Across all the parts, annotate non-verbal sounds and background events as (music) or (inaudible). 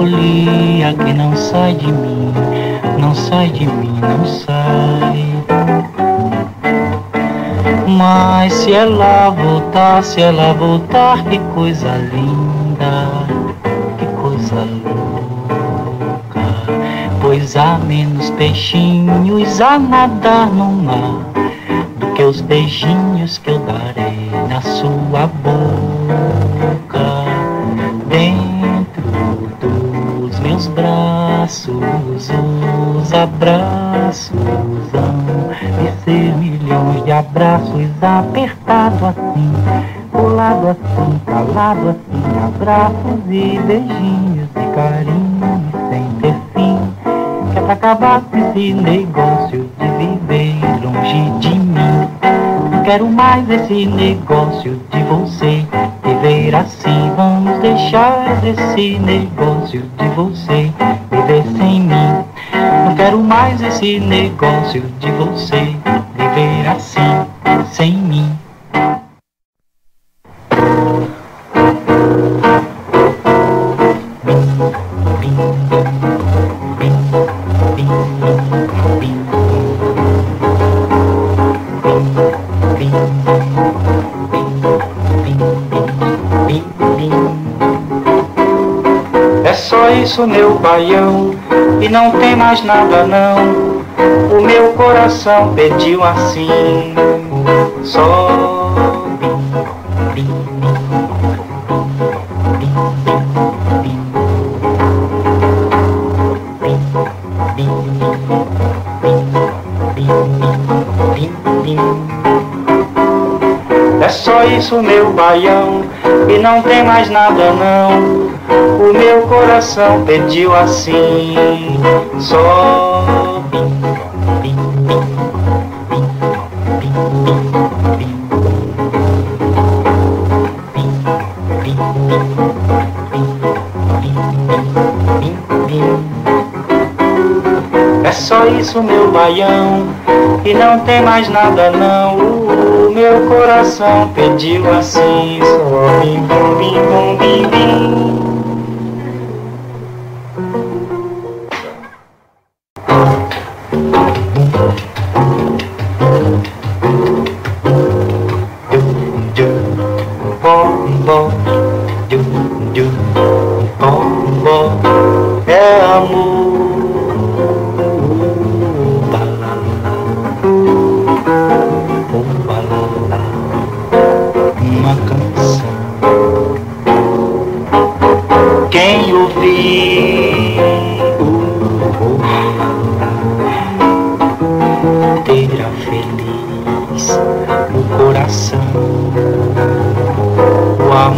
melancolia que não sai de mim, não sai de mim, não sai. Mas se ela voltar, se ela voltar, que coisa linda, que coisa louca. Pois há menos peixinhos a nadar no mar do que os beijinhos que eu darei na sua boca. Braços, os abraços hão de ser milhões de abraços apertado assim, colado assim, calado assim, abraços e beijinhos e carinhos sem ter fim. Que é pra acabar com esse negócio de viver longe de mim. Não quero mais esse negócio de você viver assim. Vamos deixar esse negócio de você viver sem mim. Não quero mais esse negócio de você viver assim, sem mim. isso, meu baião, e não tem mais nada não. O meu coração pediu assim, só É só isso, meu baião, e não tem mais nada não. O meu coração pediu assim, só É só isso, meu baião, e não tem mais nada não. O meu coração pediu assim, só bim, bim, bim, bim,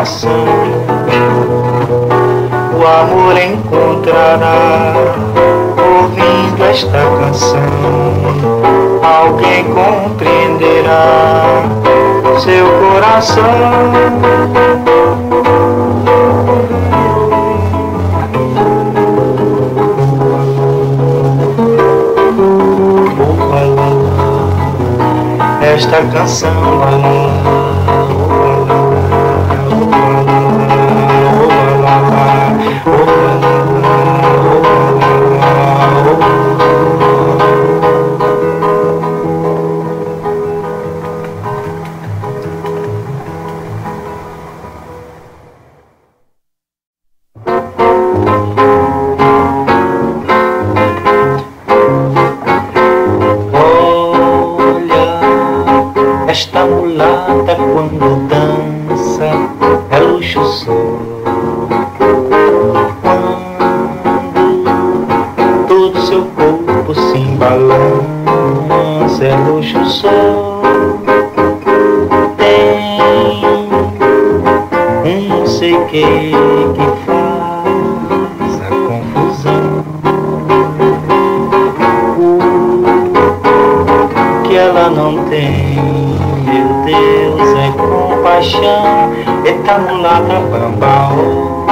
coração. O amor encontrará, ouvindo esta canção, alguém compreenderá seu coração. esta canção. paixão Eita mulata bambaô,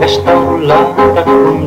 Esta mulata com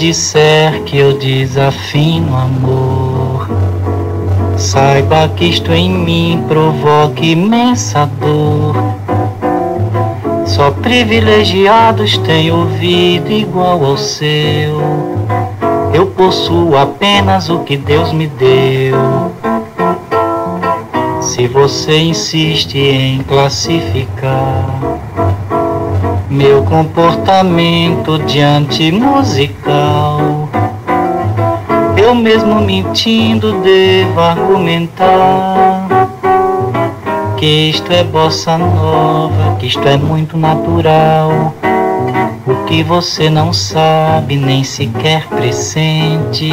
disser que eu desafino amor, saiba que isto em mim provoca imensa dor. Só privilegiados têm ouvido igual ao seu. Eu possuo apenas o que Deus me deu. Se você insiste em classificar meu comportamento diante musical. Eu mesmo mentindo devo argumentar que isto é bossa nova, que isto é muito natural. O que você não sabe, nem sequer pressente,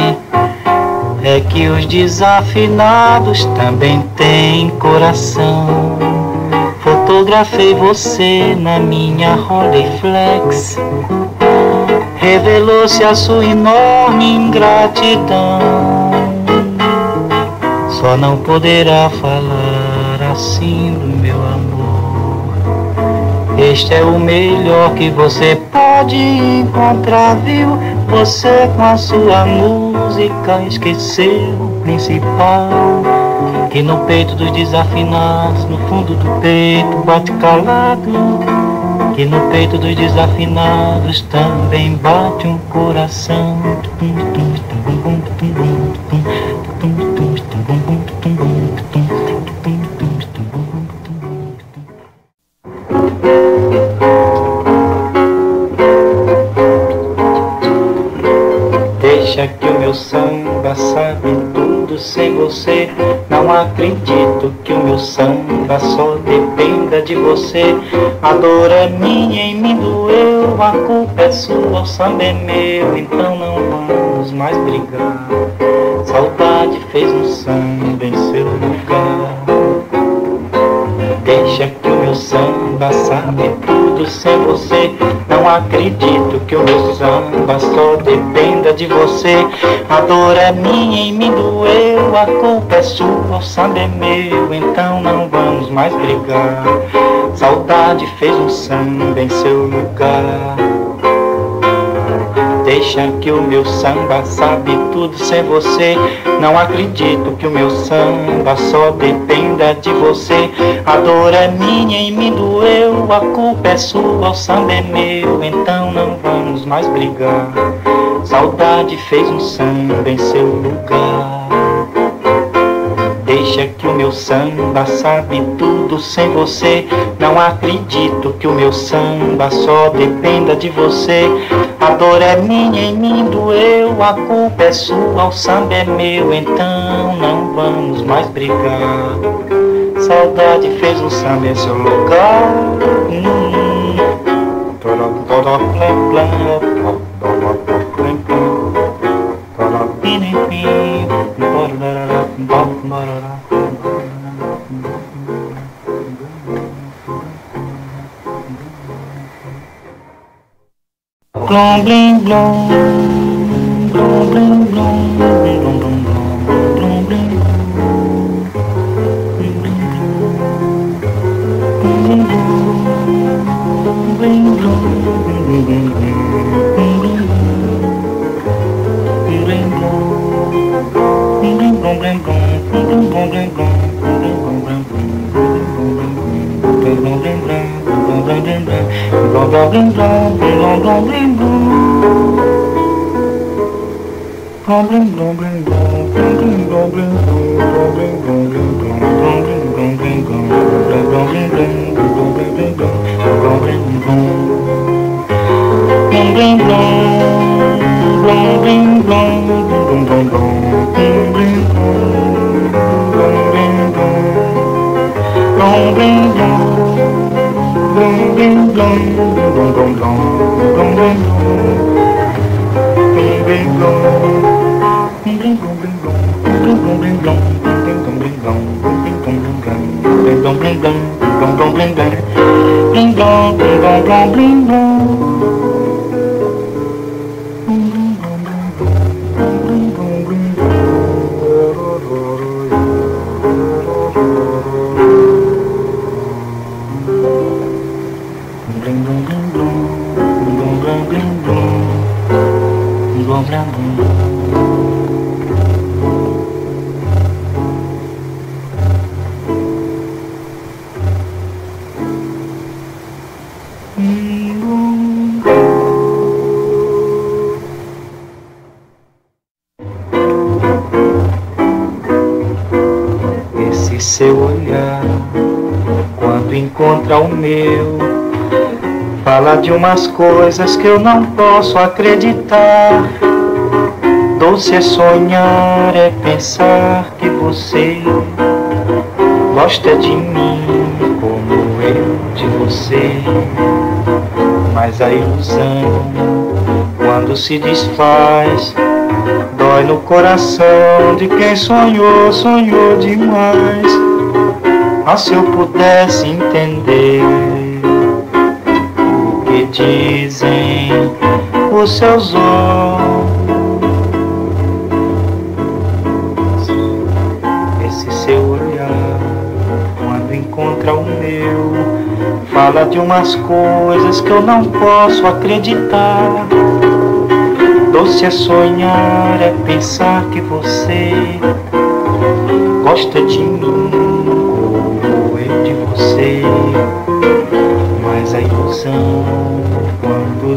é que os desafinados também têm coração. Fotografei você na minha Rolleiflex. Revelou-se a sua enorme ingratidão. Só não poderá falar assim do meu amor. Este é o melhor que você pode encontrar, viu? Você com a sua música esqueceu o principal que no peito dos desafinados, no fundo do peito bate calado. Que no peito dos desafinados também bate um coração. Deixa que o meu samba sabe tudo sem você não acredito que o meu samba só dependa de você. A dor é minha e me doeu, a culpa é sua, o samba é meu, então não vamos mais brigar. Saudade fez um samba samba sabe tudo sem você. Não acredito que o meu samba só dependa de você. A dor é minha e me doeu, a culpa é sua, o samba é meu, então não vamos mais brigar. Saudade fez um samba em seu lugar. Deixa que o meu samba sabe tudo sem você. Não acredito que o meu samba só dependa de você. A dor é minha e me doeu, a culpa é sua, o samba é meu, então não vamos mais brigar. Saudade fez um samba em seu lugar. Deixa que o meu samba sabe tudo sem você. Não acredito que o meu samba só dependa de você. A dor é minha e me doeu, a culpa é sua, o samba é meu, então não vamos mais brigar. Saudade fez um samba em seu lugar. Hum. Blom, blim, blom, Goblin, goblin, bling bling bling bling bling bling bling bling bling bling bling bling encontra o meu, fala de umas coisas que eu não posso acreditar. Doce é sonhar, é pensar que você gosta de mim como eu de você. Mas a ilusão, quando se desfaz, dói no coração de quem sonhou, sonhou demais. Ah, se eu pudesse entender o que dizem os seus olhos. Esse seu olhar, quando encontra o meu, fala de umas coisas que eu não posso acreditar. Doce é sonhar, é pensar que você gosta de mim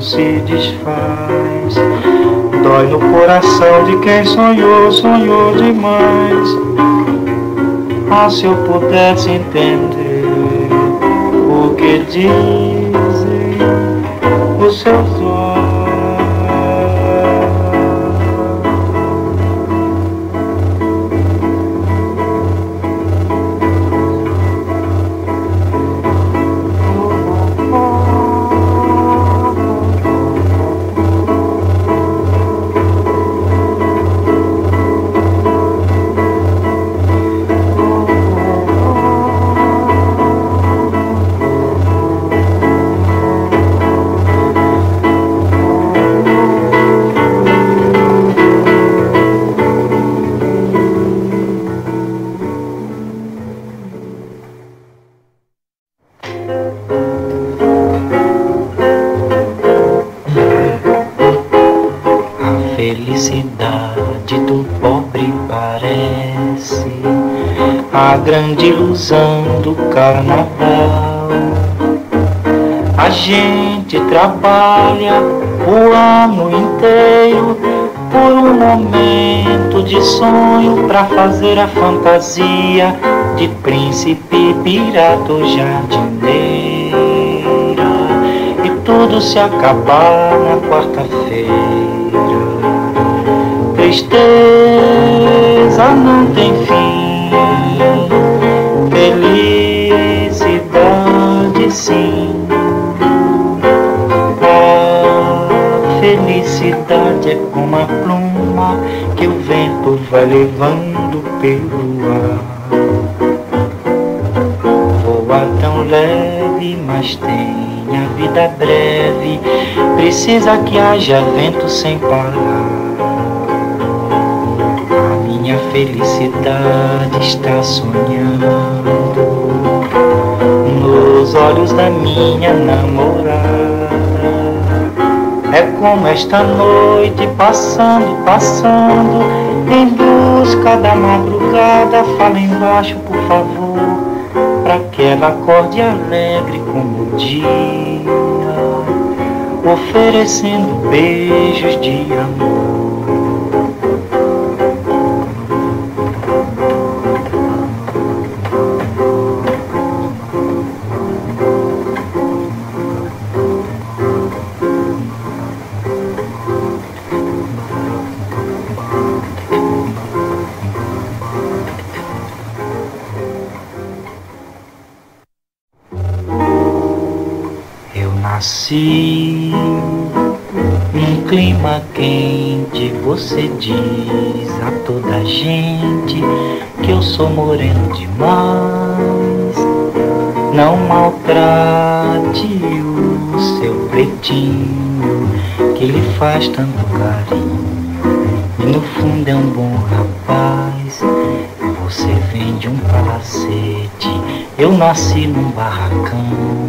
se desfaz, dói no coração de quem sonhou, sonhou demais. Ah, se eu pudesse entender o que dizem os seus grande ilusão do carnaval. A gente trabalha o ano inteiro por um momento de sonho para fazer a fantasia de príncipe pirata jardineira e tudo se acabar na quarta-feira. Tristeza não tem fim, sim. felicidade é como a pluma que o vento vai levando pelo ar. Voa tão leve, mas tem a vida breve. Precisa que haja vento sem parar. A minha felicidade está sonhando nos olhos da minha namorada. É como esta noite passando, passando Em busca da madrugada. Fala embaixo, por favor Pra que ela acorde alegre como o dia. Oferecendo beijos de amor nasci num clima quente, você diz a toda gente que eu sou moreno demais. Não maltrate o seu pretinho que lhe faz tanto carinho. E no fundo é um bom rapaz. Você vem de um palacete, eu nasci num barracão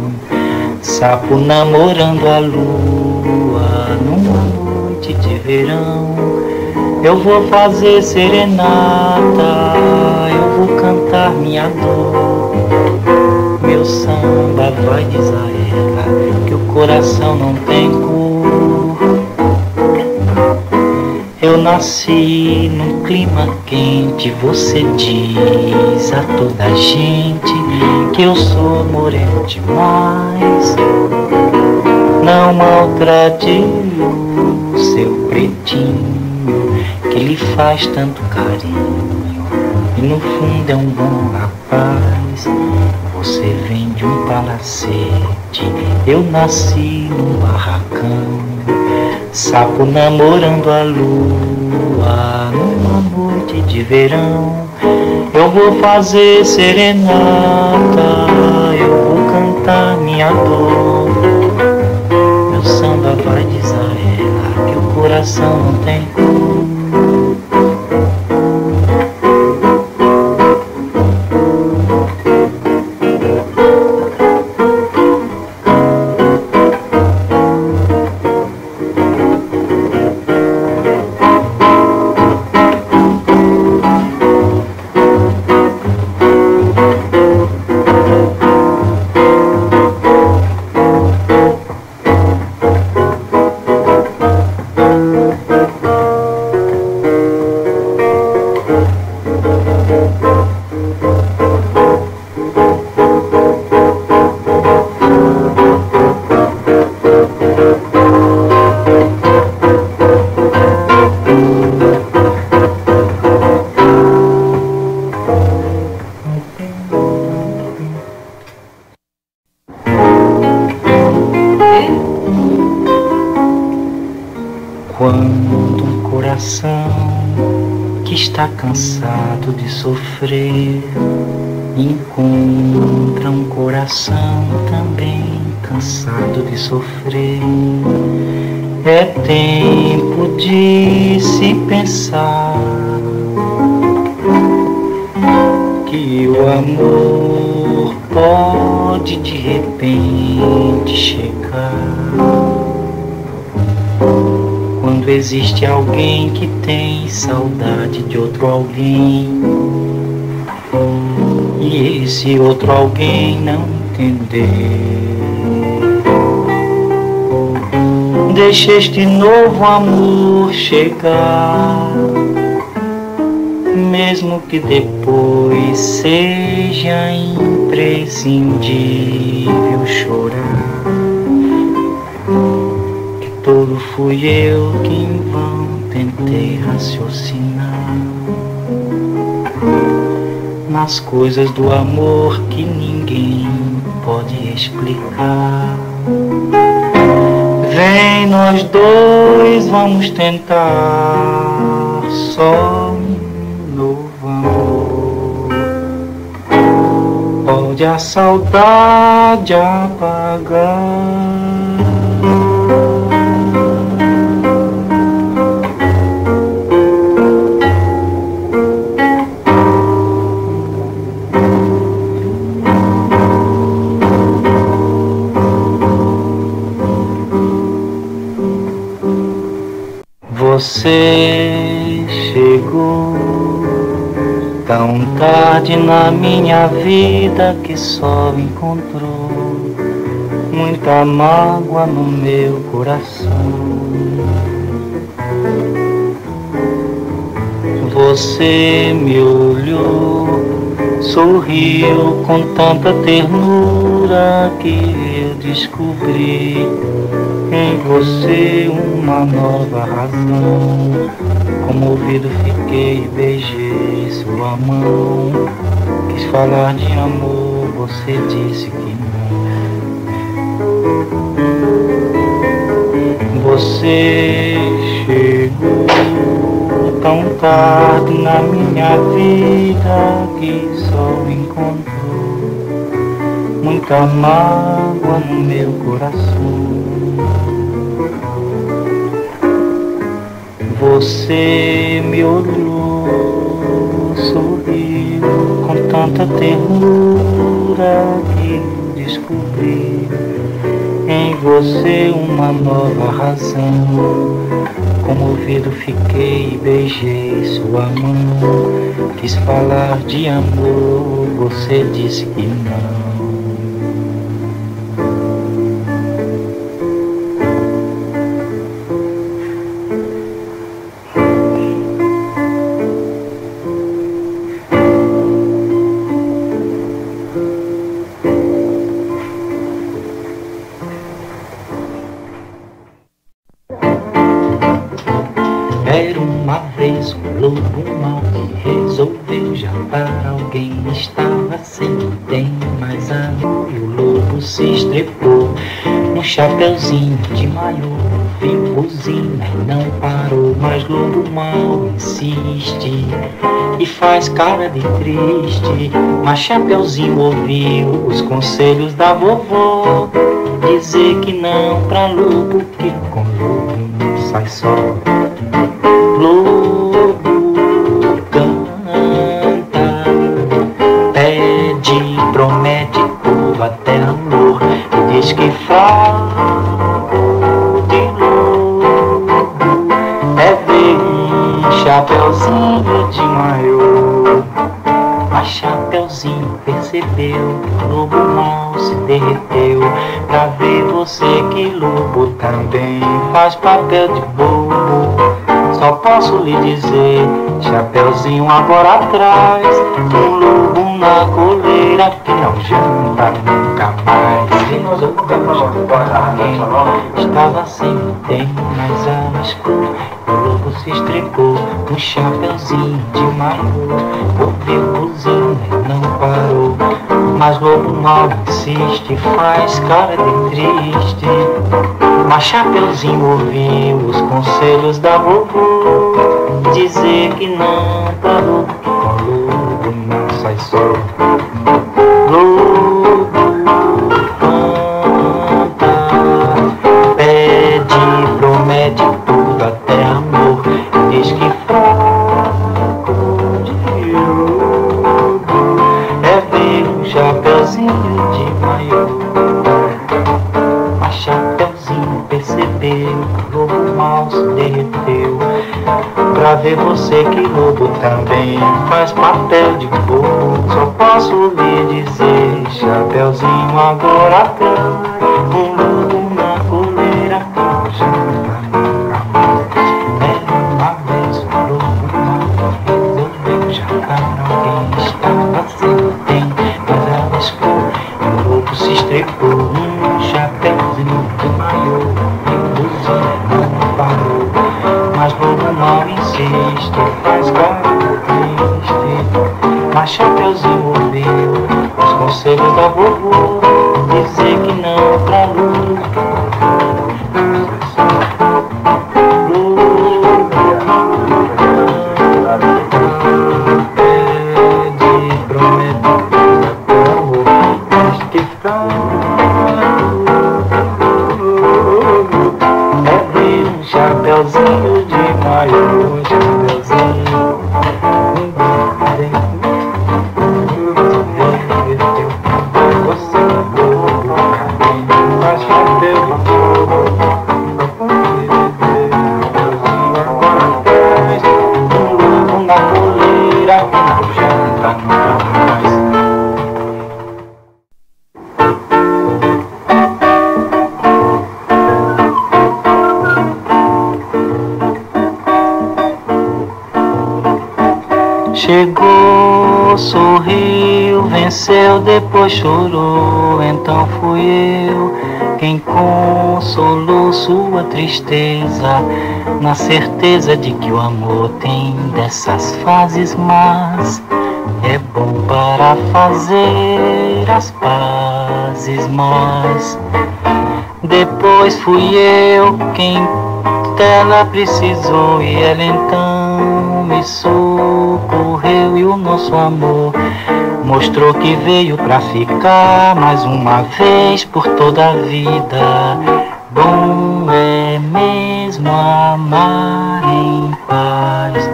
Sapo namorando a lua numa noite de verão. Eu vou fazer serenata, eu vou cantar minha dor. Meu samba vai dizer ela que o coração não tem cor. Eu nasci num clima quente, você diz a toda gente que eu sou moreno demais. Não maltrate o seu pretinho que lhe faz tanto carinho. E no fundo é um bom rapaz. Você vem de um palacete, eu nasci num barracão. Sapo namorando a lua numa noite de verão. Eu vou fazer serenata, eu vou cantar minha dor. Meu samba vai ela que o coração não tem cor. Sofrer encontra um coração também cansado de sofrer. É tempo de se pensar que o amor pode de repente chegar quando existe alguém que tem saudade de outro alguém. E esse outro alguém não entender. Deixa este novo amor chegar, mesmo que depois seja imprescindível chorar. Que todo fui eu que em vão tentei raciocinar nas coisas do amor que ninguém pode explicar. Vem nós dois, vamos tentar só um novo amor. Pode a saudade apagar. Você chegou tão tarde na minha vida que só encontrou muita mágoa no meu coração. Você me olhou, sorriu com tanta ternura que eu descobri em você uma nova razão. Comovido fiquei, beijei sua mão. Quis falar de amor, você disse que não. Você chegou tão tarde na minha vida que só encontrou muita mágoa no meu coração. Você me olhou, sorriu com tanta ternura que descobri em você uma nova razão. Comovido fiquei, beijei sua mão. Quis falar de amor, você disse que não. E faz cara de triste. Mas Chapeuzinho ouviu os conselhos da vovó, dizer que não pra lobo, que com lobo não sai só. Lobo canta, pede, promete tudo até amor, diz que faz Chapeuzinho de maiô. Mas Chapeuzinho percebeu que o lobo mal se derreteu. Pra ver você que lobo também faz papel de bobo. Só posso lhe dizer, Chapeuzinho agora atrás Um lobo na coleira que não janta nunca mais. Estava sem tempo, mas a O lobo se estrecou um chapeuzinho de maiô Ouviu buzina e não parou. Mas lobo mal insiste Faz cara de triste. Mas chapeuzinho ouviu Os conselhos da vovô. Dizer que não lobo Que com lobo não sai só Você que lobo também faz papel de bobo. Só posso lhe dizer, Chapeuzinho agora traz faz cara triste. Mas Chapeuzinho ouviu os conselhos da vovó. Dizer que não pra luta. Venceu, depois chorou. Então fui eu quem consolou sua tristeza, na certeza de que o amor tem dessas fases más. É bom para fazer as pazes, mas depois fui eu quem dela precisou e ela então me socorreu e o nosso amor mostrou que veio pra ficar mais uma vez por toda a vida. Bom é mesmo amar em paz,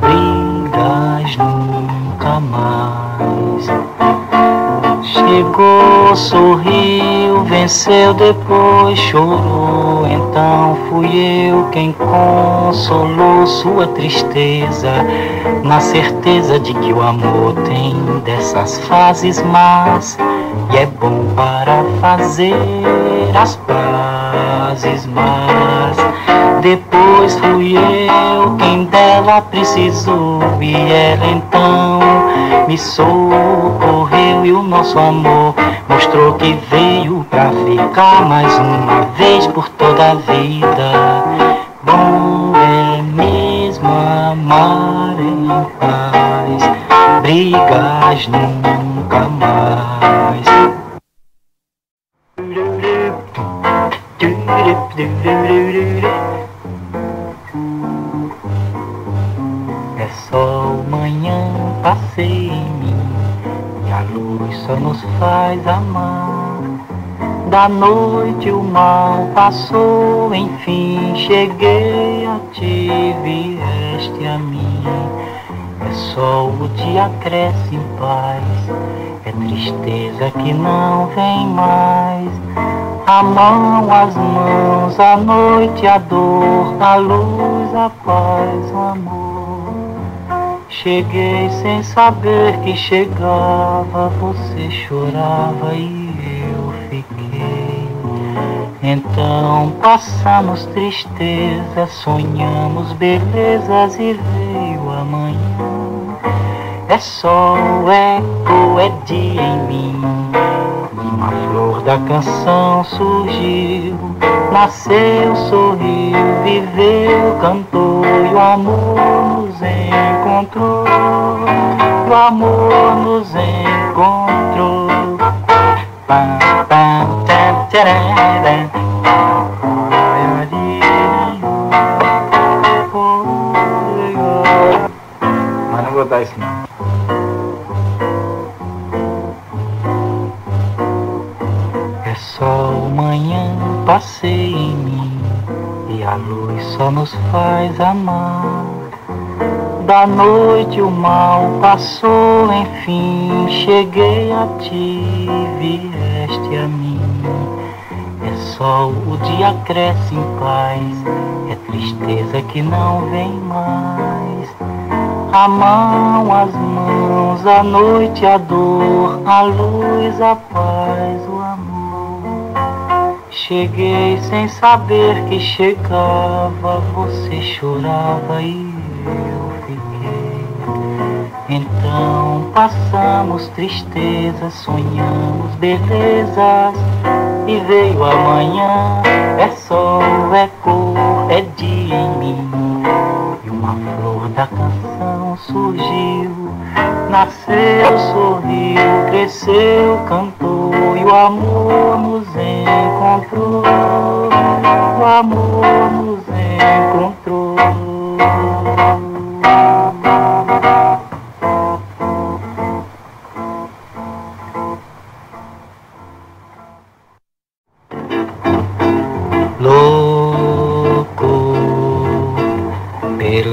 brigas nunca mais. Chegou, sorriu, venceu, depois chorou. Então fui eu quem consolou sua tristeza, na certeza de que o amor tem dessas fases más. E é bom para fazer as pazes, mas depois fui eu quem dela precisou e ela então me socorreu e o nosso amor mostrou que veio pra ficar mais uma vez por toda a vida. Bom é mesmo amar em paz, brigas nunca mais. É sol, manhã, passei luz só nos faz amar. Da noite o mal passou, enfim Cheguei a ti, vieste a mim. É sol, o dia cresce em paz É tristeza que não vem mais. A mão, as mãos, a noite, a dor, a luz, a paz, o amor. Cheguei sem saber que chegava, você chorava e eu fiquei. Então passamos tristeza, sonhamos belezas e veio amanhã. É sol, é eco, é dia em mim. Uma flor da canção surgiu, nasceu, sorriu, viveu, cantou e o amor nos encontrou. O amor nos encontrou. Pam, pam, tam, tcharam, Mas não vou dar isso não. É sol, manhã, passei em mim E a luz só nos faz amar Da noite o mal passou, enfim Cheguei a ti, vieste a mim É sol, o dia cresce em paz. É tristeza que não vem mais. A mão, as mãos, a noite, a dor, a luz, a paz, o amor. Cheguei sem saber que chegava, você chorava e eu. Então passamos tristezas, sonhamos belezas e veio amanhã. É sol, é cor, é dia em mim e uma flor da canção surgiu, nasceu, sorriu, cresceu, cantou e o amor nos encontrou. O amor nos encontrou.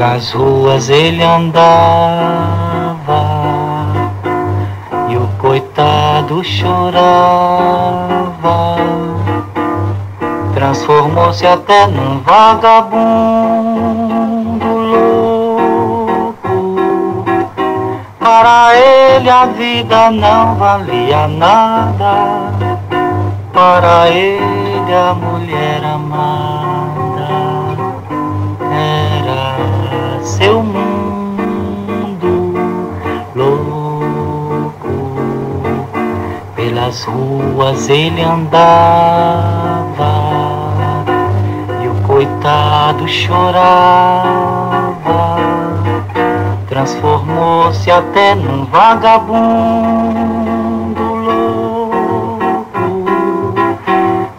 Pelas ruas ele andava e o coitado chorava. Transformou-se até num vagabundo louco. Para ele a vida não valia nada. Para ele a mulher amada. Pelas ruas ele andava e o coitado chorava. Transformou-se até num vagabundo louco.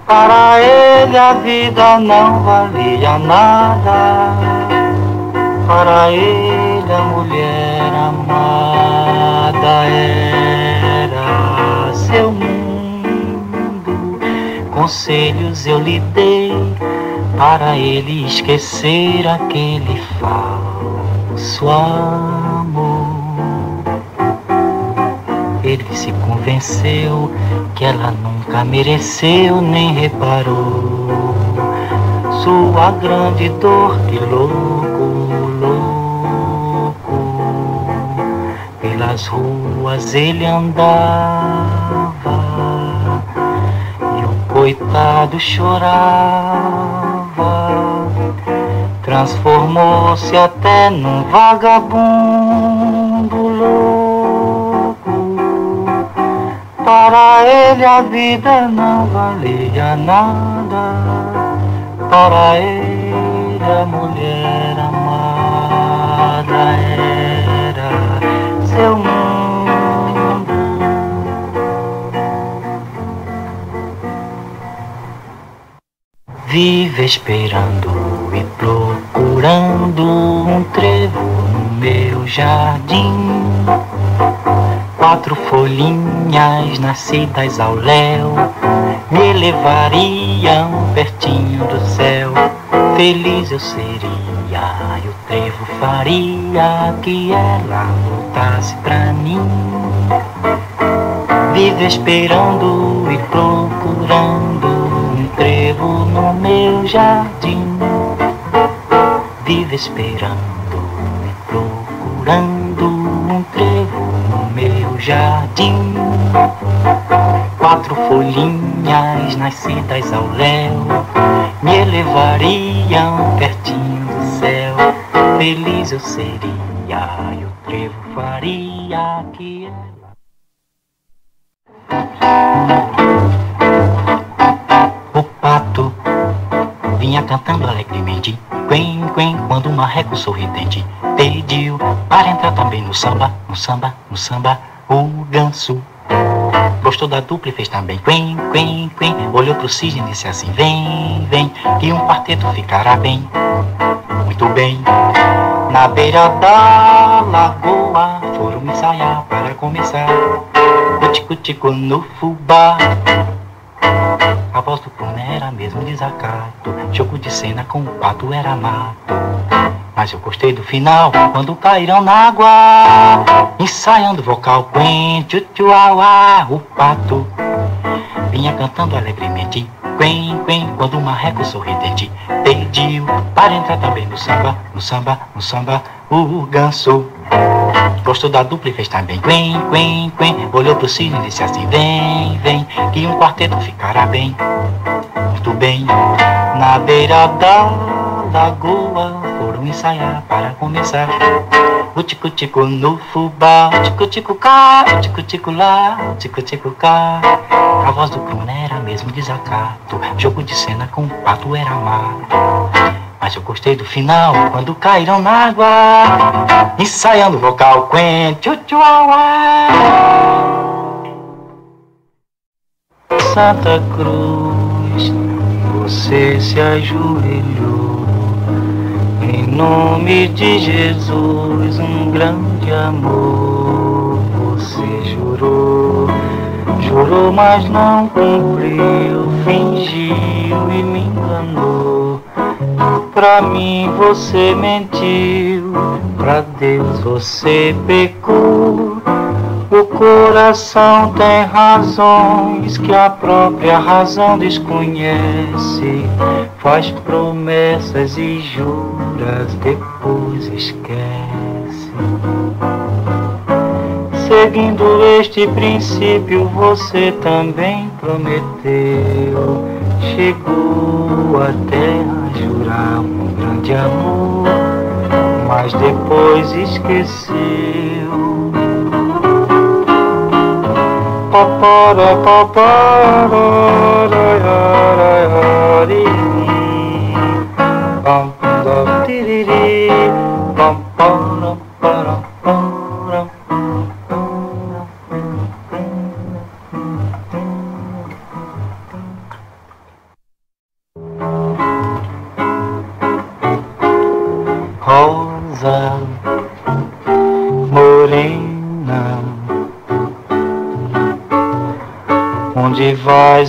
Para ele a vida não valia nada para ele a mulher amada era Conselhos eu lhe dei para ele esquecer aquele falso amor. Ele se convenceu que ela nunca mereceu nem reparou sua grande dor que louco pelas ruas ele andava coitado chorava. Transformou-se até num vagabundo louco. Para ele a vida não valia nada. Para ele a mulher amada era Vive esperando e procurando um trevo no meu jardim. Quatro folhinhas nascidas ao léu me levariam pertinho do céu. Feliz eu seria e o trevo faria que ela voltasse pra mim. Vive esperando e procurando meu jardim. Vive esperando e procurando um trevo no meu jardim. Quatro folhinhas nascidas ao léu me elevariam pertinho do céu. Feliz eu seria e marreco sorridente. Pediu para entrar também no samba, no samba, no samba. O ganso. Gostou da dupla e fez também quen, quen, quen Olhou pro cisne e disse assim Vem, vem, que um quarteto ficará bem. Muito bem. Na beira da lagoa Foram ensaiar para começar. Cutico-tico no fubá desacato Jogo de cena com o pato era mato. Mas eu gostei do final, quando caíram na água, ensaiando vocal, quen, tchutchuauá, o pato. Vinha cantando alegremente, quen, quen, quando o marreco sorridente pediu para entrar também no samba, no samba, no samba, o ganso. Gostou da dupla e fez também quen, quen, quen, olhou pro cine e disse assim, vem, vem, que um quarteto ficará bem, muito bem, na beira da lagoa, foram ensaiar para começar. O tico-tico no fubá, o tico-tico cá, o tico-tico lá, o tico-tico cá. A voz do crone era mesmo desacato, jogo de cena com o pato era mato. Mas eu gostei do final, quando caíram na água, ensaiando o vocal quen, Santa Cruz, você se ajoelhou em nome de Jesus, um grande amor. Você jurou, jurou, mas não cumpriu, fingiu e me enganou. Pra mim você mentiu, pra Deus você pecou. O coração tem razões que a própria razão desconhece. Faz promessas e juras, depois esquece. Seguindo este princípio, você também prometeu. Chegou a jurar um grande amor, mas depois esqueceu. papara papara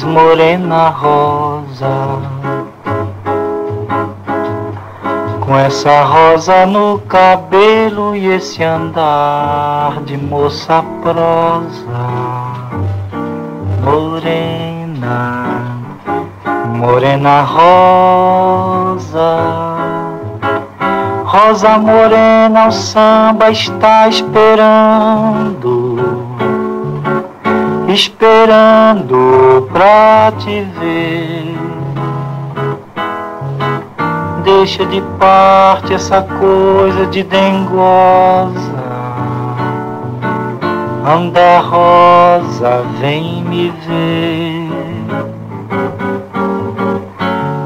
Morena rosa? Com essa rosa no cabelo e esse andar de moça prosa, morena, morena rosa. Rosa morena, o samba está esperando esperando pra te ver. Deixa de parte essa coisa de dengosa. Anda rosa, vem me ver.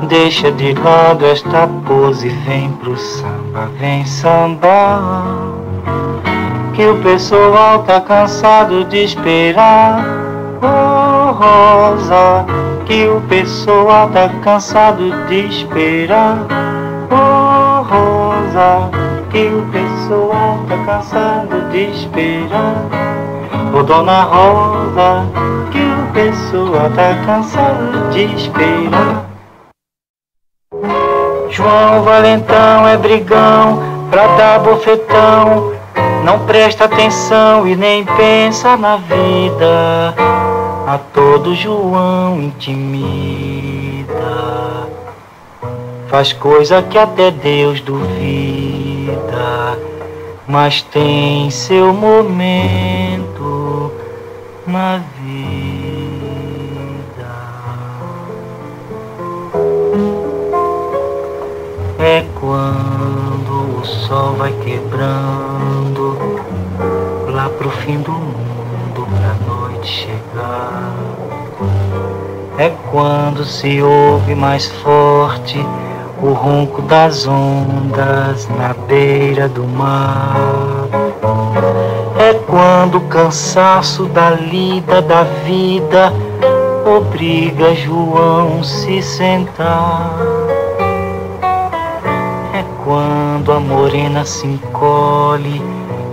Deixa de lado esta pose, vem pro samba, vem sambar que o pessoal tá cansado de esperar. Oh, Rosa, que o pessoal tá cansado de esperar. Oh, Rosa, que o pessoal tá cansado de esperar. Oh, Dona Rosa, que o pessoal tá cansado de esperar. João Valentão é brigão pra dar bofetão não presta atenção e nem pensa na vida. A todo João intimida. Faz coisa que até Deus duvida, mas tem seu momento na vida. É quando o sol vai quebrando lá pro fim do mundo pra noite chegar. É quando se ouve mais forte o ronco das ondas na beira do mar. É quando o cansaço da lida da vida obriga João se sentar. Quando a morena se encolhe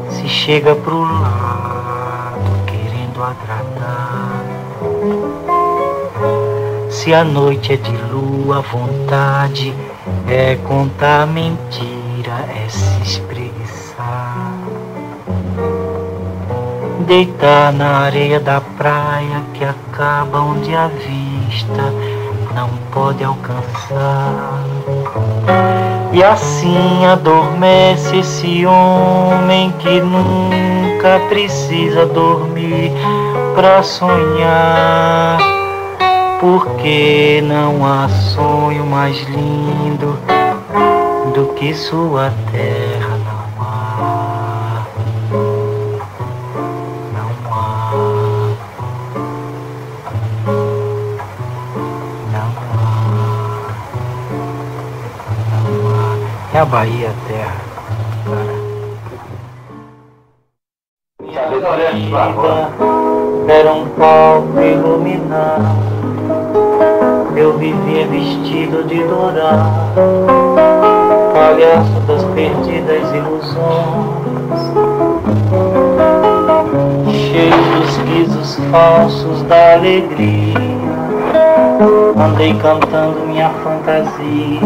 se chega pro lado querendo agradar. Se a noite é de lua, vontade é contar mentira, é se espreguiçar. Deitar na areia da praia que acaba onde a vista não pode alcançar. E assim adormece esse homem que nunca precisa dormir pra sonhar. Porque não há sonho mais lindo do que sua terra. A Bahia, a terra, era um palco iluminado. Eu vivia vestido de dourado palhaço das perdidas ilusões, cheio dos risos falsos da alegria. Andei cantando minha fantasia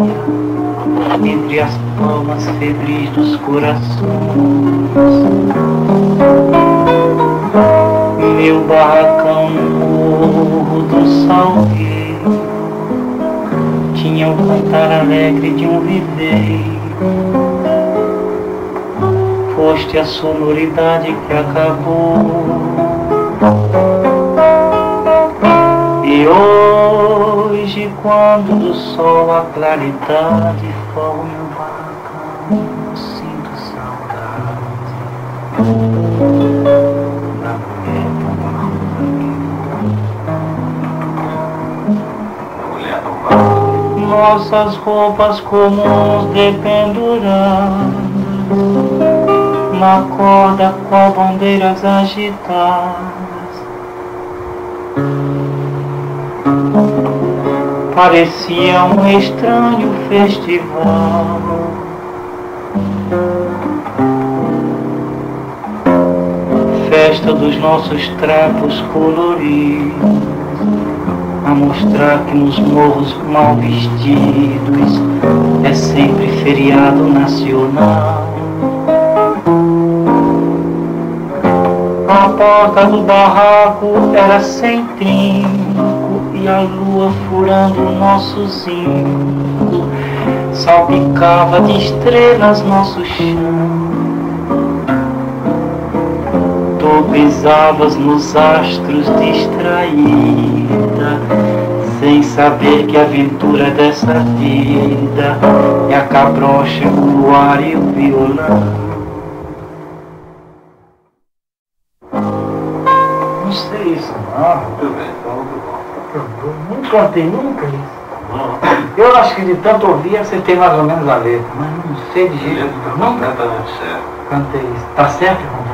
entre as palmas febris dos corações. Meu barracão no morro do Salgueiro tinha o cantar alegre de um viveiro. Foste a sonoridade que acabou. E hoje, quando do sol a claridade forma meu barracão, sinto saudade. nossas roupas comuns dependuradas na corda com bandeiras agitadas. Parecia um estranho festival. Festa dos nossos trapos coloridos a mostrar que nos morros mal vestidos é sempre feriado nacional. A porta do barraco era sem trinco a lua furando nosso zinco salpicava de estrelas nosso chão. Tu pisavas nos astros distraída, sem saber que a aventura dessa vida é a cabrocha, o luar e o violão. Cantei nunca isso. Eu acho que de tanto ouvir você tem mais ou menos a letra, mas não sei de jeito. Nunca cantei isso. Tá certo, irmão?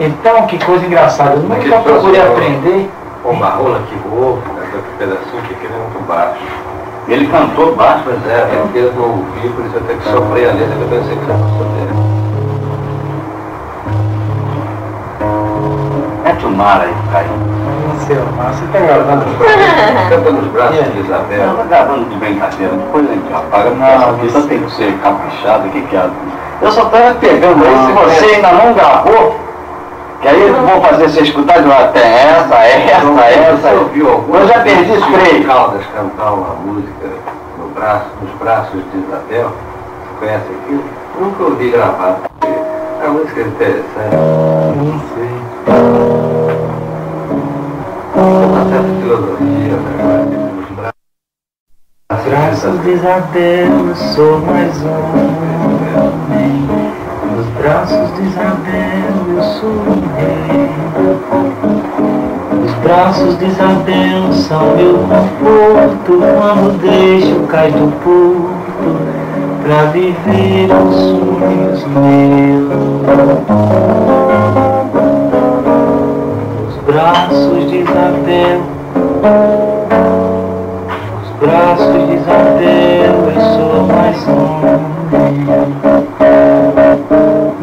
Então, que coisa engraçada. Eu nunca procurei aprender. O Barrola que voou, aquele pedacinho que é muito baixo. Ele cantou baixo, mas é, é porque eu não ouvi, por isso tenho que sofrer a letra, eu pensei que era dele. Mete o mar aí, Caio. Seu você tá gravando? Canta (laughs) nos braços de Isabel. Tá gravando de brincadeira, depois a gente apaga. Não, isso tem que ser caprichado, o que que é? Eu só estava pegando aí, se você ainda não gravou, que aí eu vou fazer você escutar de uma até essa, essa, essa. Eu já perdi os três. Caldas cantar uma música no braço, nos braços de Isabel. Você conhece aquilo? Nunca ouvi gravar. A música é interessante. Não sei. Braços de Isabel, sou mais um nos braços de Isabel eu sou um rei. Os braços de Isabel são meu conforto quando deixo cair do porto pra viver os sonhos meus. Os braços de Isabel, os braços de Isabel eu sou mais um.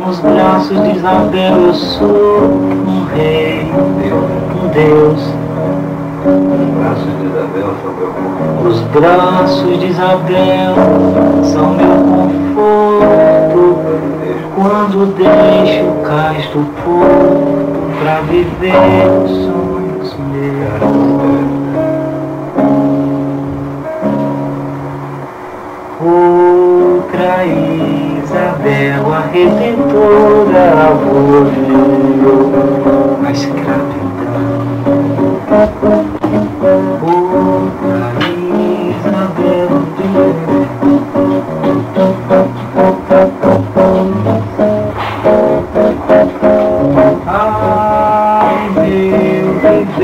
Nos braços de Isabel eu sou um rei, um Deus. Os braços de Isabel são meu conforto. Quando deixo. O cais do porto pra viver sonhos meus. Outra Isabel, a redentora, hoje a escravidão. Outra Isabel,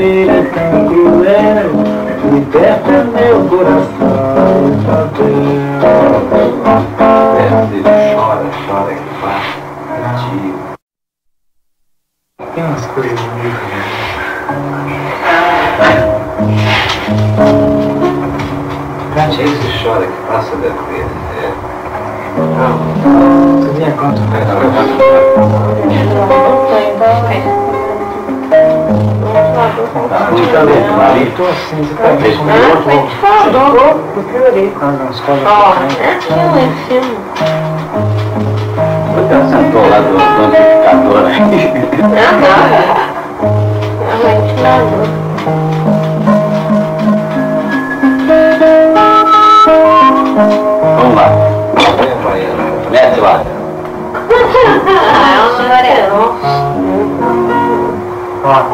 é tão cruel, liberta meu coração, Antigamente, ali, tô assim, você tá bem com Ah, foi te falou. Eu piorei quando na escola. Ó, aqui lá em cima. Você sentou lá do, do amplificador aí. Ah, não. É o ventilador. Vamos lá. Mete lá. (laughs) Ah, é um vou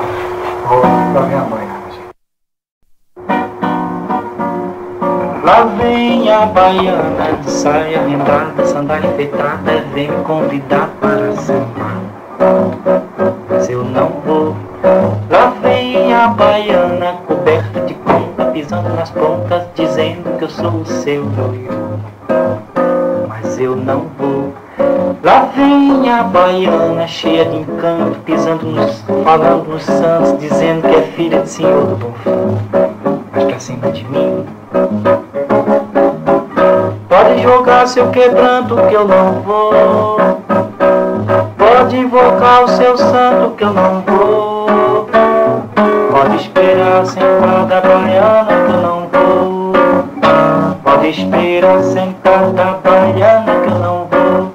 a baiana de saia rendada, sandália enfeitada, vem me convidar para sambar. Mas eu não vou. Lá vem a baiana coberta de conta, pisando nas pontas, dizendo que eu sou o seu noivo. Mas eu não vou. Lá vem a baiana cheia de encanto, pisando nos, falando nos santos, dizendo que é filha de senhor do bom fim. Mas pra cima de mim. Jogar seu quebranto que eu não vou. Pode invocar o seu santo que eu não vou. Pode esperar sentada baiana que eu não vou. Pode esperar sentada baiana que eu não vou.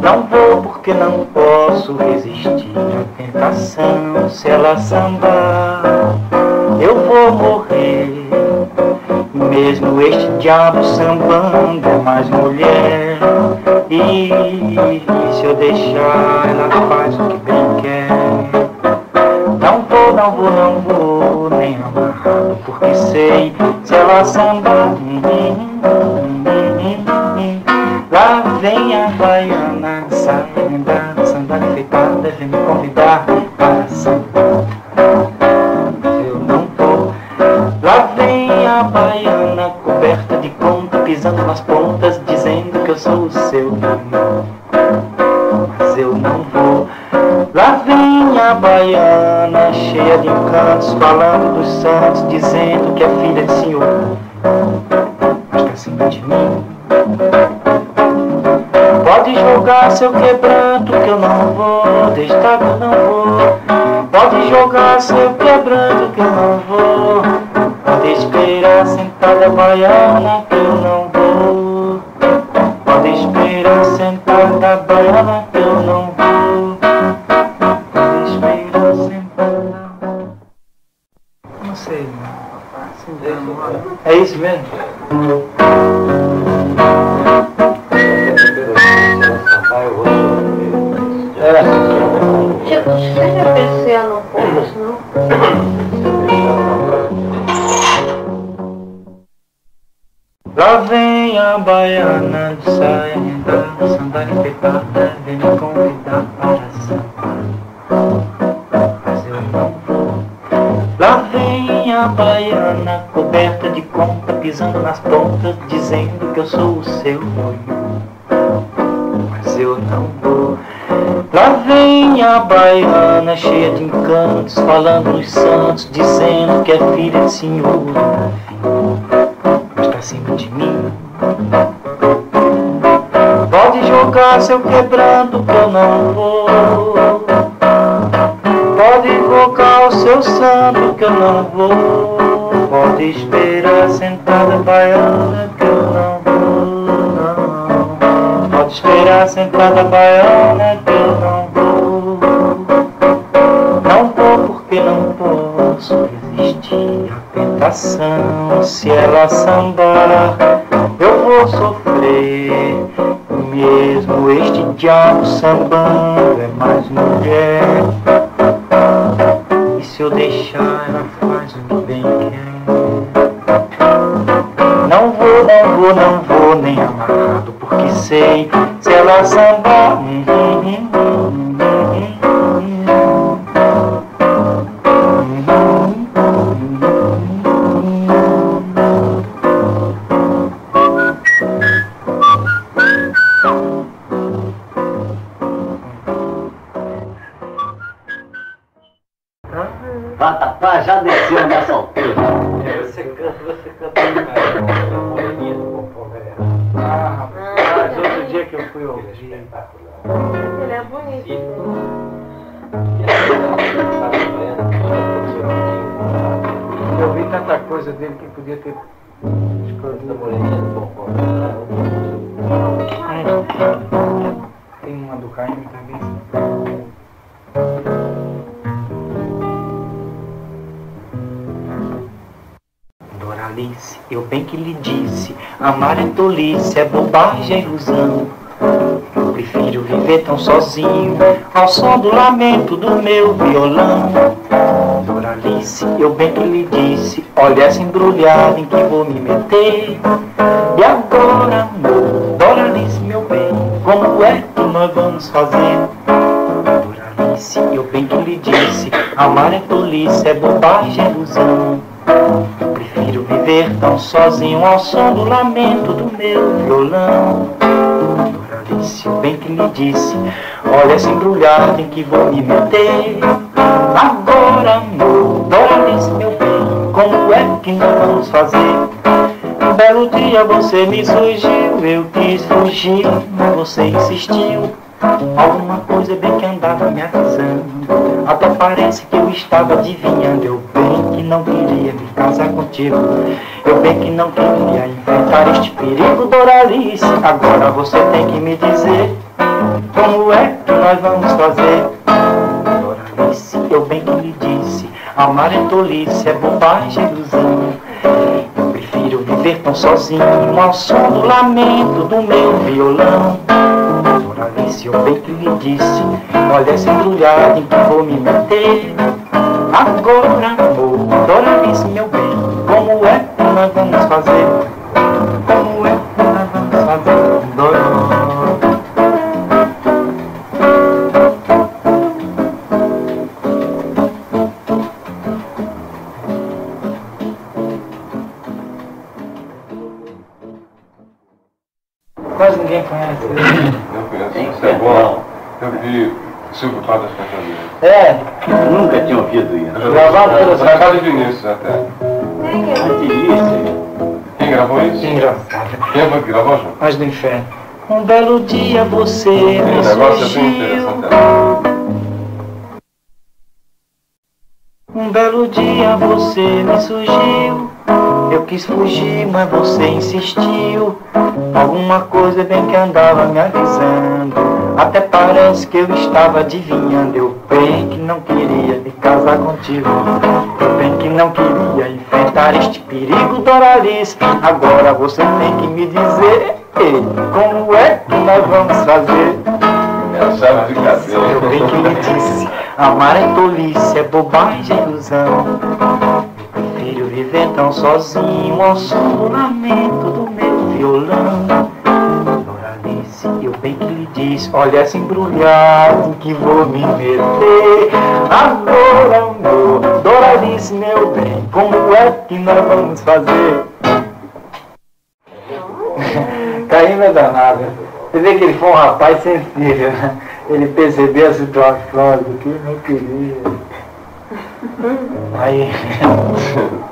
Não vou porque não posso resistir à tentação. Se ela sambar, eu vou morrer. Mesmo este diabo sambando é mais mulher. E se eu deixar, ela faz o que bem quer. Não vou, não vou, não vou, nem amarrado, porque sei se ela sambar. Lá vem a baiana, rendada, sandália enfeitada, vem me convidar para sambar. Pisando nas pontas, dizendo que eu sou o seu. Mas eu não vou. Lá vem a baiana, cheia de encantos, falando dos santos, dizendo que é filha de senhor. Mas pra cima de mim. Pode jogar seu quebranto que eu não vou, deixar que eu não vou. Pode jogar seu quebranto que eu não vou. Pode esperar sentada baiana sou seu noivo. Mas eu não vou. Lá vem a baiana cheia de encantos, falando nos santos, dizendo que é filha de senhor mas pra cima de mim. Pode jogar seu quebranto que eu não vou. Pode invocar o seu santo que eu não vou. Pode esperar sentada baiana que eu não vou. Esperar sentada baiana que eu não vou. Não vou porque não posso resistir à tentação. Se ela sambar, eu vou sofrer. Mesmo este diabo sambando é mais mulher. Sei se ela sambar. É bobagem, é ilusão. Prefiro viver tão sozinho, ao som do lamento do meu violão. Doralice, eu bem que lhe disse, olha essa embrulhada em que vou me meter. E agora, amor, Doralice, meu bem, como é que nós vamos fazer? Doralice, eu bem que lhe disse, amar é tolice, é bobagem, é ilusão. Prefiro viver tão sozinho ao som do lamento meu violão. Doralice, eu bem que lhe disse, olha essa embrulhada em que vou me meter. Agora, amor, Doralice, meu bem, como é que nós vamos fazer? Um belo dia você me surgiu, eu quis fugir, mas você insistiu. Alguma coisa bem que andava me avisando. Até parece que eu estava adivinhando. Eu bem que não queria me casar contigo. Eu bem que não queria enfrentar este perigo, Doralice. Agora você tem que me dizer como é que nós vamos fazer. Doralice, eu bem que lhe disse: amar é tolice, é bobagem, ilusão. Eu prefiro viver tão sozinho ao som do lamento do meu violão. Eu bem que lhe disse Olha essa embrulhada em que vou me meter Agora, amor, Doralice, meu bem Como é que nós vamos fazer? É, Nunca tinha ouvido isso. Gravado pelo- Gravado de Vinícius até. Nem eu. Que delícia. Quem gravou isso? engraçado Quem foi que gravou, João? Mas do inferno Um belo dia você me O negócio é bem surgiu interessante. Um belo dia você me surgiu Eu quis fugir, mas você insistiu. Alguma coisa bem que andava me avisando. Até parece que eu estava adivinhando. Eu bem que não queria me casar contigo. Eu bem que não queria enfrentar este perigo, Doralice Agora você tem que me dizer ei, Como é que nós vamos fazer? É chave de Eu bem que lhe disse, amar é tolice, é bobagem, é ilusão. Tão sozinho ao som do lamento do meu violão. Doralice, eu bem que lhe disse, olha essa embrulhada em que vou me meter. Agora, amor, Doralice, meu bem, como é que nós vamos fazer? (laughs) Caína é danada. Você vê que ele foi um rapaz sensível, né? Ele percebeu a situação do que não queria. Aí. (laughs)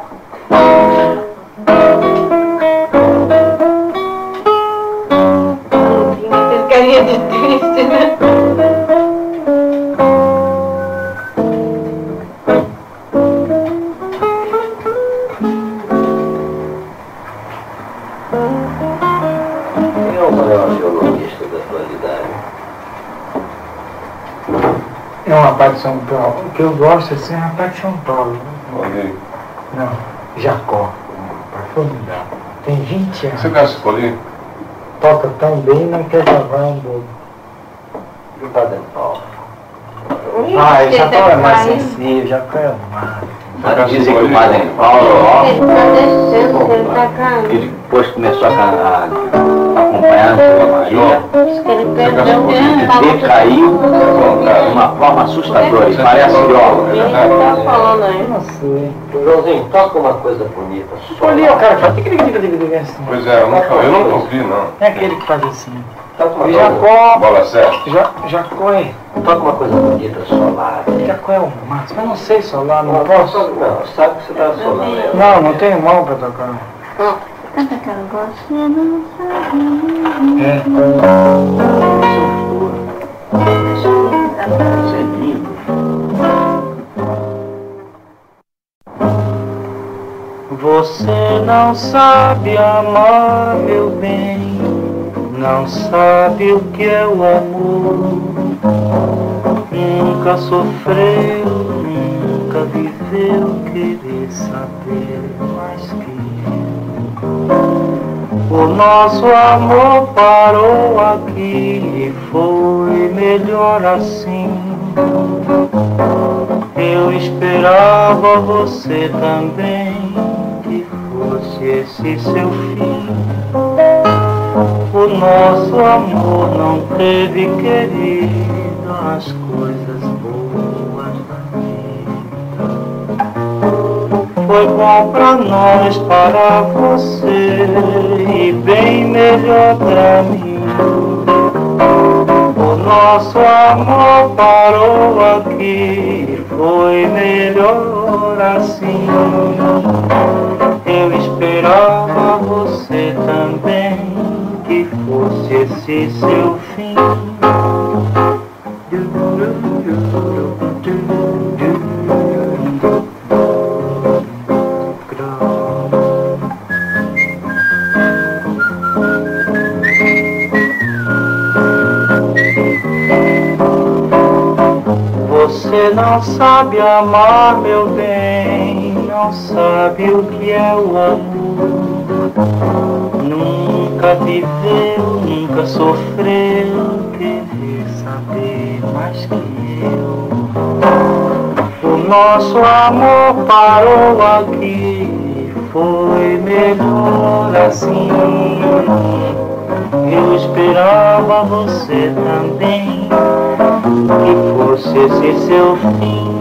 Carinha de triste, né? Quem é o maior violonista da atualidade? É um rapaz de São Paulo. O que eu gosto assim é um rapaz de São Paulo. né? Não, Jacó. Rapaz formidável. Tem 20 anos. Você conhece o Colim? toca tão bem não quer gravar um bolo. E o Padre Paulo? Ah, ele já Ele tá tá mais sensível, já caiu mais. Mas dizem que o Padre Paulo, ó, Ele tá descendo, ele tá depois começou a, a, a acompanhar a Sua Maria, Diz que ele perdeu o ele decaiu de uma forma assustadora, e parece ó, Ele tá falando aí. Não sei. Joãozinho, toca uma coisa bonita. Ali, o cara que faz assim. Pois é, eu nunca, eu nunca ouvi, não. É aquele que faz assim. Toca uma Jacó, Bola certa. Já, Jacó é, toca uma coisa bonita, solar. Jacó é o máximo. Eu não sei solar, não Não, posso. não, sabe que você tá solando ela. Não, não tenho mão pra tocar. Canta aquela você não sabe. É. Você não sabe amar, meu bem, não sabe o que é o amor. Nunca sofreu, nunca viveu, querer saber. O nosso amor parou aqui e foi melhor assim. Eu esperava você também que fosse esse seu fim. O nosso amor não teve querido as Foi bom pra nós, para você e bem melhor pra mim. O nosso amor parou aqui, foi melhor assim. Eu esperava você também, que fosse esse seu fim. Não sabe amar, meu bem, não sabe o que é o amor. Nunca viveu, nunca sofreu, querer saber mais que eu. O nosso amor parou aqui, foi melhor assim. Eu esperava você também que fosse esse seu fim.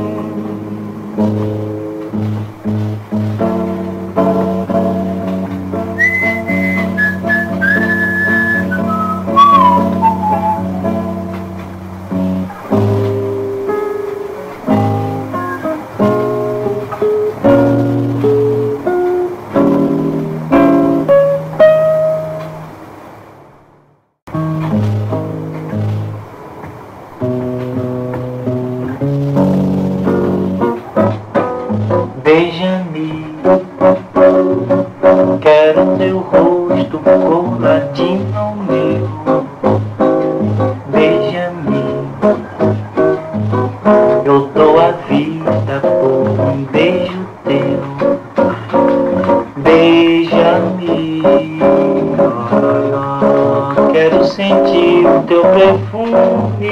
Quero teu rosto coladinho ao meu. Beija-me, eu dou a vida por um beijo teu. Beija-me, quero sentir o teu perfume.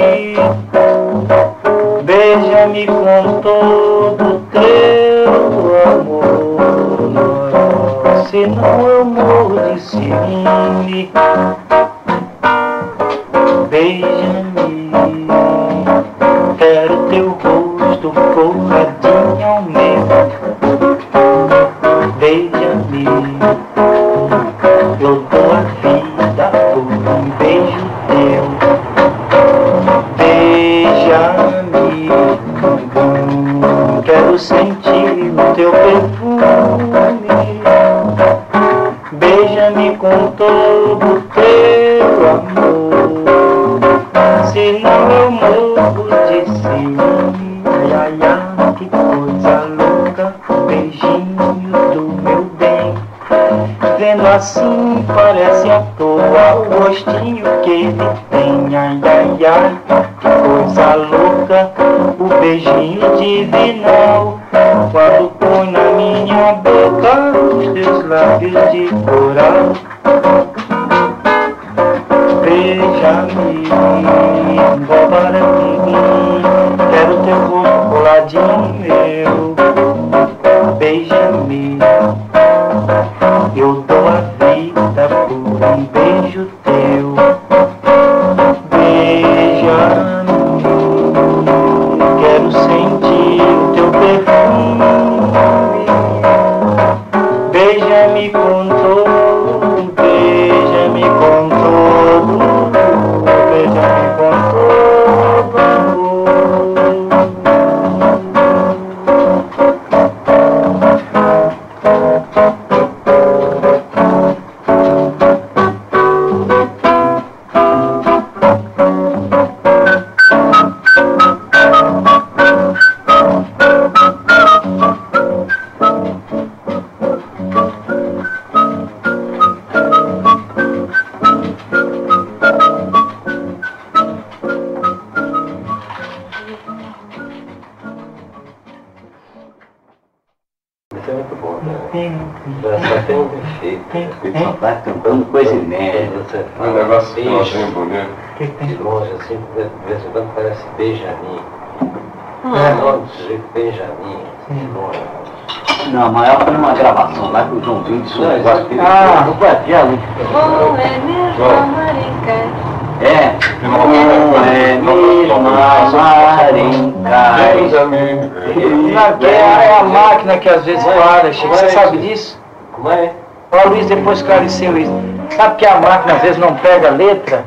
Rostinho que ele tem. Ai, ai, ai, que coisa louca, o beijinho divinal. Quando põe na minha boca os teus lábios de coral. Beija-me, embora Quero teu rosto coladinho o um Não, Ah. não foi aqui ali. Bom, é mesmo, Bom. Marica. É, não é mesmo Marinca. Benjamin. Na- É, é a máquina que às vezes para, Chico. Você sabe disso? Como é? Ó, Luiz depois esclareceu isso. Sabe que a máquina às vezes não pega letra?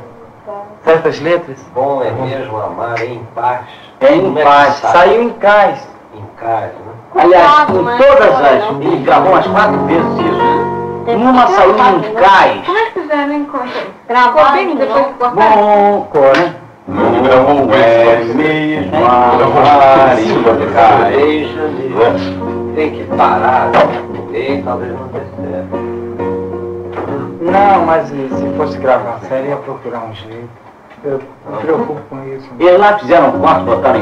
Certas letras? Bom é mesmo amar em paz. É em paz. sai? Saiu em cais. Em casa, né? Aliás, em mas todas as. Ele gravou umas quatro vezes isso. Tem Uma que saiu né? cais. Como é que fizeram em conta? Gravaram bem, depois que cortaram? Bom, né? Não gravou é mesmo. Deixa Tem que parar. E talvez não dê certo. Não, mas se fosse gravar a série, ia procurar um jeito. Eu me preocupo com isso. Eles lá fizeram um corte, botaram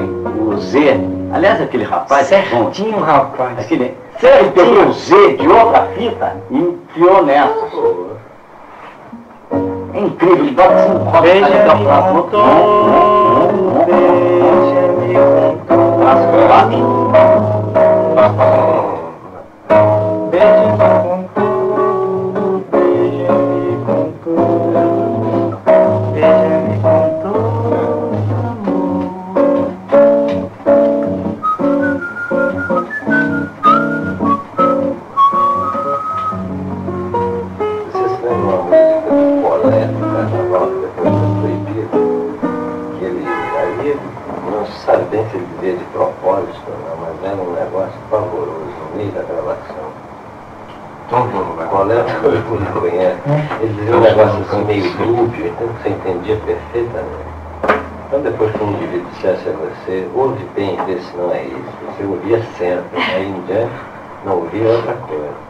o Z. Aliás, aquele rapaz é bom. Certinho, rapaz. Aquele, sério, pegou o Z de outra fita e enfiou nessa. É incrível, ele assim um corte Beija-me com todo, beija-me com todo. Beija-me com você, ouve bem e vê se não é isso, você ouvia sempre, aí em diante não ouvia outra coisa.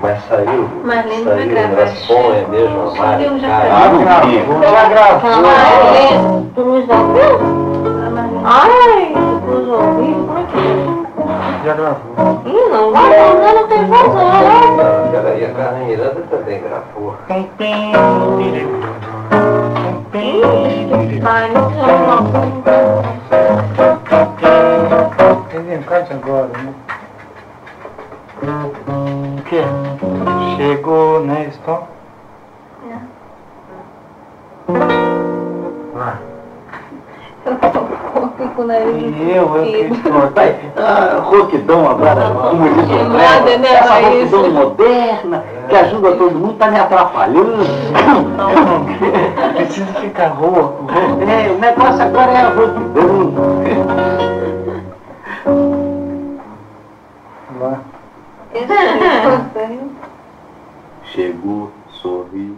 Mas saiu, Marlene saiu vai gravar. negócio bom, é mesmo. Ah, não Já tinha. gravou, já gravou. Marlene, tu nos dá Ai, os ouvidos, como é que é? Já gravou. Ih, não vai, não, não tem vazão. Não, Peraí, a Carmen Miranda também gravou. Pim, pim, pim, Entendeu? Cante agora, né? O quê? Chegou, né, Stop? Eu com o nariz E eu, eu que Vai, aqui. ah, roquidão agora, como diz o André, né, essa roquidão moderna, que ajuda todo mundo, tá me atrapalhando. Precisa ficar rouco. É, o negócio agora é a roquidão. Lá. Esse é Chegou, sorriu,